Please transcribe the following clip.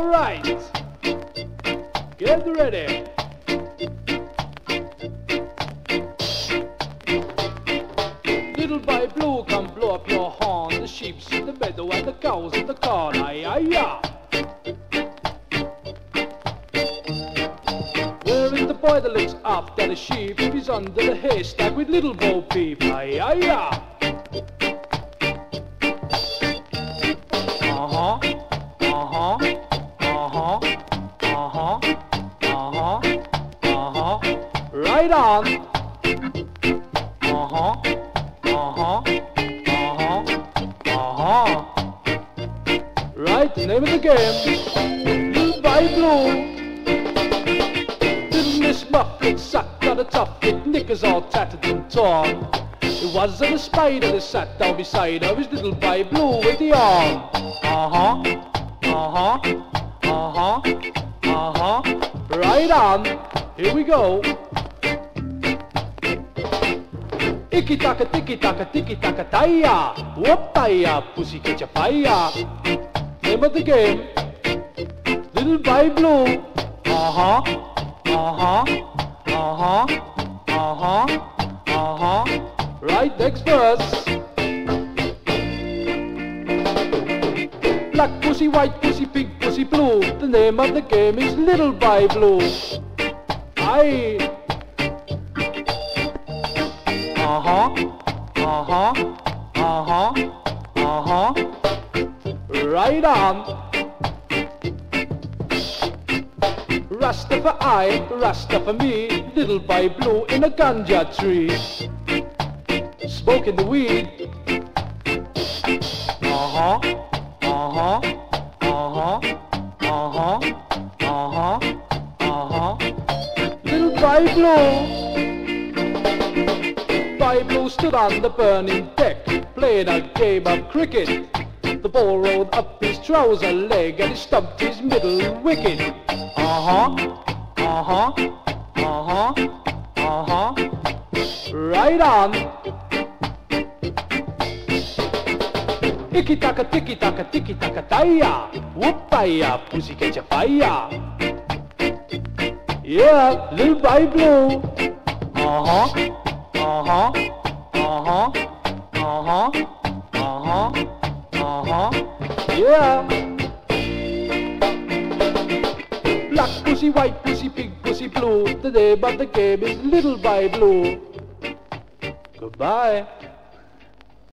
All right. Get ready. Little boy blue, come blow up your horn. The sheep's in the meadow and the cows in the corn. Aye, aye, yeah. Where is the boy that looks after the sheep? He's under the haystack with little Bo Peep. Aye, aye, yeah. Uh-huh. Uh-huh. Uh-huh. Uh-huh. Right on. Uh-huh. Uh-huh. Uh-huh. Uh-huh. Right, name of the game. Blue by blue. Little Miss Muffet sat on a tuffet, knickers all tattered and torn. It wasn't a spider that sat down beside her, was little boy blue with the arm. Uh-huh. Uh-huh. Uh-huh. Uh-huh. Right on. Here we go. Icky taka ticky taka ticky taka taya. Whoopaya, pussy catch a fire. Name of the game. Little by blue. Uh-huh. Uh-huh. Uh-huh. Uh-huh. Uh-huh. Right, next verse. Black pussy, white pussy, pink pussy, blue. The name of the game is Little Boy Blue. Aye. Uh-huh. Uh-huh. Uh-huh. Uh-huh. Right on. Rasta for I, Rasta for me, little boy blue in a ganja tree. Smoking the weed. Uh-huh. Uh-huh. Uh-huh. Uh-huh. Uh-huh. Uh-huh. Little. By blue stood on the burning deck, playing a game of cricket. The ball rolled up his trouser leg and he stumped his middle wicket. Uh-huh, uh-huh, uh-huh, uh-huh. Right on. Icky taka ticky taka ticky taka taya. Whoopaya, pussy catch a fire. Yeah, little by blue. Uh-huh, uh-huh, uh-huh, uh-huh, uh-huh, uh-huh. Yeah. Black pussy, white pussy, pink pussy, blue. Name of the game is Little by Blue. Goodbye.